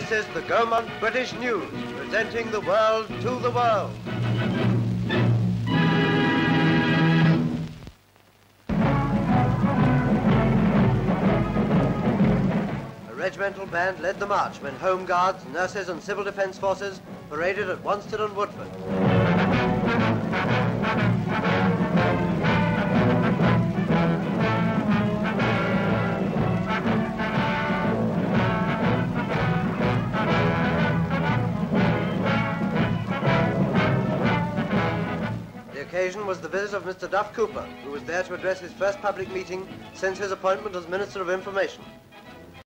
This is the Gaumont British News, presenting the world to the world. A regimental band led the march when Home Guards, nurses and civil defence forces paraded at Wanstead and Woodford. The occasion was the visit of Mr. Duff Cooper, who was there to address his first public meeting since his appointment as Minister of Information.